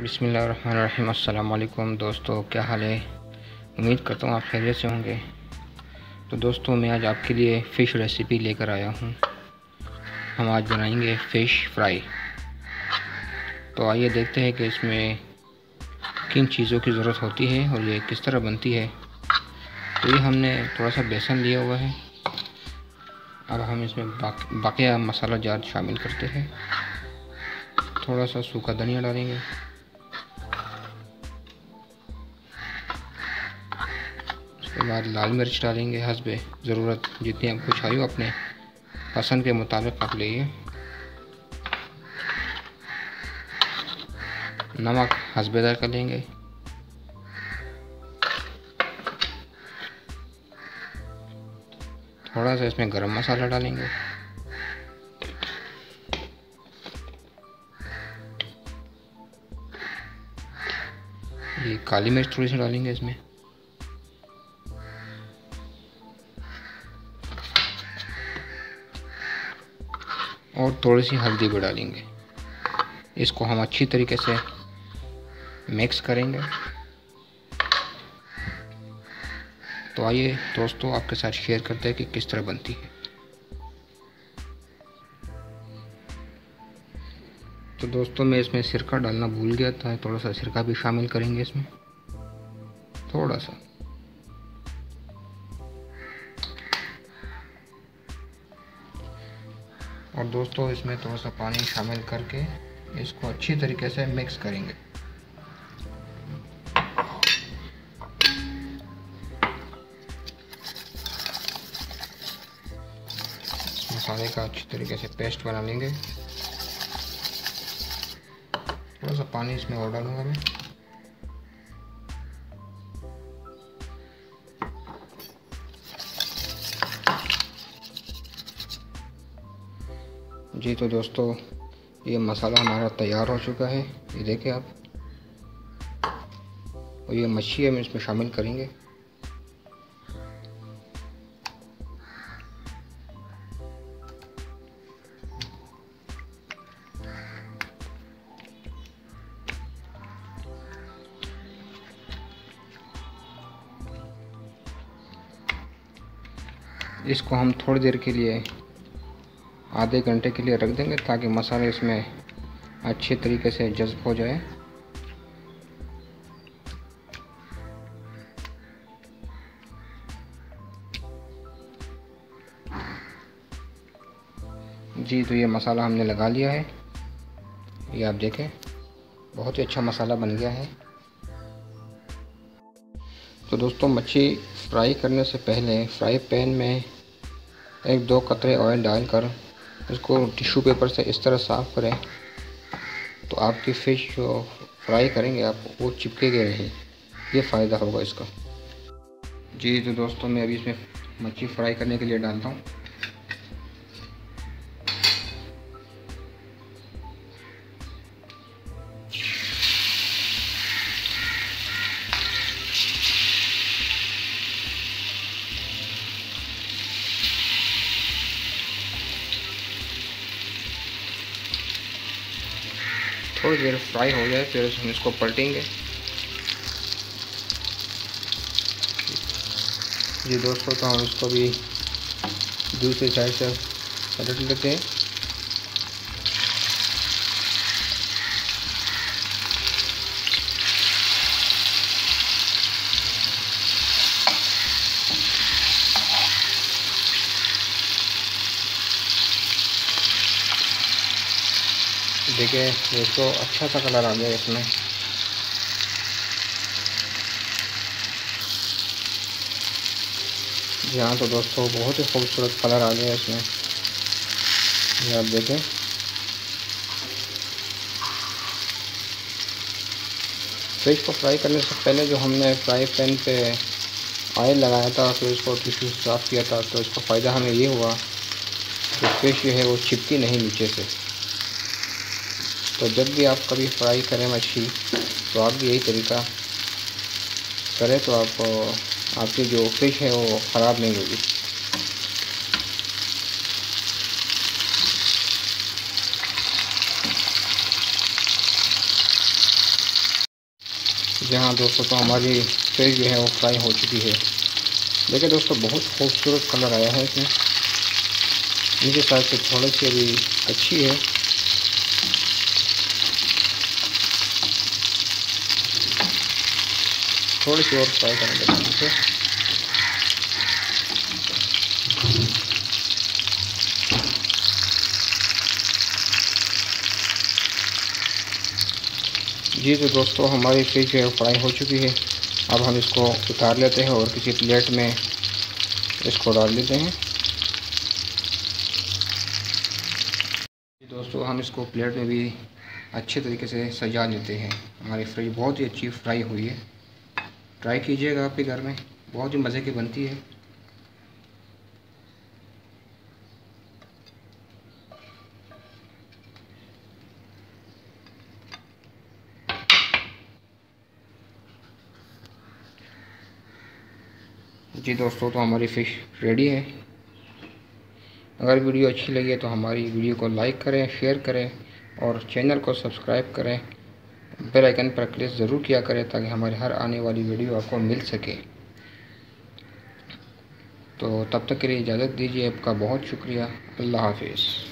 बिसमीम दोस्तों, क्या हाल है? उम्मीद करता हूँ आप खैरियत से होंगे। तो दोस्तों, मैं आज आपके लिए फ़िश रेसिपी लेकर आया हूँ। हम आज बनाएँगे फ़िश फ्राई। तो आइए देखते हैं कि इसमें किन चीज़ों की ज़रूरत होती है और ये किस तरह बनती है। तो ये हमने थोड़ा सा बेसन लिया हुआ है। अब हम इसमें बाकिया मसाला जार शामिल करते हैं। थोड़ा सा सूखा धनिया डालेंगे। उसके बाद लाल मिर्च डालेंगे हंसबे। ज़रूरत जितनी आपको चाहिए अपने पसंद के मुताबिक आप लीजिए नमक हंसबेदार कर लेंगे। थोड़ा सा इसमें गरम मसाला डालेंगे। ये काली मिर्च थोड़ी सी डालेंगे इसमें। और थोड़ी सी हल्दी भी डालेंगे। इसको हम अच्छी तरीके से मिक्स करेंगे। तो आइए दोस्तों, आपके साथ शेयर करते हैं कि किस तरह बनती है। तो दोस्तों, मैं इसमें सिरका डालना भूल गया था थोड़ा सा सिरका भी शामिल करेंगे इसमें। थोड़ा सा और दोस्तों, इसमें थोड़ा सा पानी शामिल करके इसको अच्छी तरीके से मिक्स करेंगे। मसाले का अच्छी तरीके से पेस्ट बना लेंगे। थोड़ा सा पानी इसमें और डालूँगा मैं। जी तो दोस्तों, ये मसाला हमारा तैयार हो चुका है। ये देखें आप। और ये मच्छी हम इसमें शामिल करेंगे। इसको हम थोड़ी देर के लिए आधे घंटे के लिए रख देंगे ताकि मसाले इसमें अच्छे तरीके से जज्ब हो जाए। जी तो ये मसाला हमने लगा लिया है। ये आप देखें, बहुत ही अच्छा मसाला बन गया है। तो दोस्तों, मच्छी फ्राई करने से पहले फ्राई पैन में एक दो कतरे ऑयल डालकर इसको टिश्यू पेपर से इस तरह साफ़ करें। तो आपकी फ़िश जो फ्राई करेंगे, आप वो चिपके गए नहीं ये फ़ायदा होगा इसका। जी तो दोस्तों, मैं अभी इसमें मच्छी फ्राई करने के लिए डालता हूँ। थोड़ी देर फ्राई हो जाए, फिर हम इसको पलटेंगे। जी दोस्तों तो हम इसको भी दूसरी साइड से पलट लेते हैं। देखिए दोस्तों अच्छा सा कलर आ गया इसमें। जी हाँ तो दोस्तों बहुत ही खूबसूरत कलर आ गया इसमें। ये आप देखें। फ़िश को फ्राई करने से पहले जो हमने फ्राई पैन पे ऑयल लगाया था फिर इसको टिश्यू साफ़ किया था तो इसका फ़ायदा हमें ये हुआ कि फ़िश जो है वो चिपकी नहीं नीचे से। तो जब भी आप कभी फ्राई करें मछली तो आप भी यही तरीका करें तो आप, आपकी जो फ़िश है वो ख़राब नहीं होगी। जहाँ दोस्तों तो हमारी फ़िश जो है वो फ्राई हो चुकी है। देखिए दोस्तों, बहुत खूबसूरत कलर आया है इसमें। नीचे साइड से थोड़ी सी अभी अच्छी है। थोड़ी सी और फ्राई करेंगे इसे जी तो दोस्तों, हमारी फ़िश जो है फ्राई हो चुकी है। अब हम इसको उतार लेते हैं और किसी प्लेट में इसको डाल लेते हैं। दोस्तों, हम इसको प्लेट में भी अच्छे तरीके से सजा लेते हैं। हमारी फ्रिज बहुत ही अच्छी फ्राई हुई है। ट्राई कीजिएगा आपके घर में। बहुत ही मज़े की बनती है। जी दोस्तों तो हमारी फ़िश रेडी है। अगर वीडियो अच्छी लगी है तो हमारी वीडियो को लाइक करें शेयर करें और चैनल को सब्सक्राइब करें। बेल आइकन पर क्लिक ज़रूर किया करें ताकि हमारी हर आने वाली वीडियो आपको मिल सके। तो तब तक के लिए इजाज़त दीजिए, आपका बहुत शुक्रिया। अल्लाह हाफिज़।